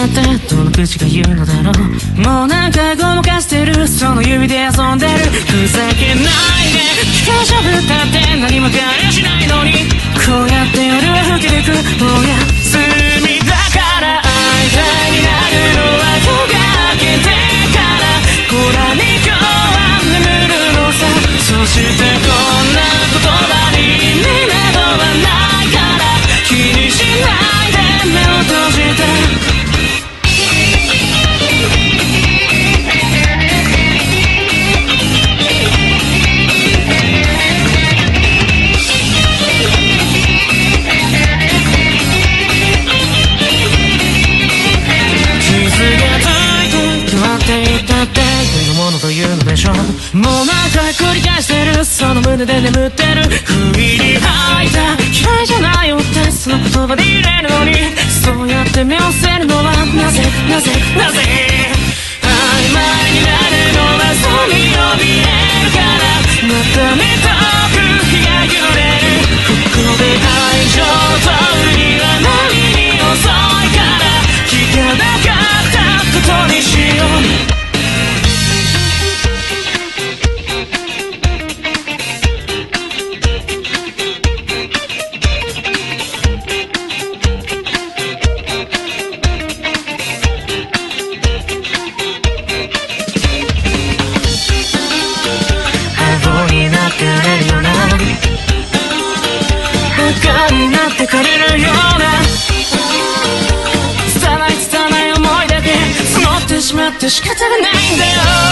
どの口が言うのだろうもうなんかごまかしてるその指で遊んでるふざけないで大丈夫だって何も変えないというのでしょう？もう何回繰り返してる。その胸で眠ってる。不意に吐いた嫌いじゃないよ。ってその言葉で赤になってくれるような。拙い拙い思い出で積もってしまって仕方がないんだよ。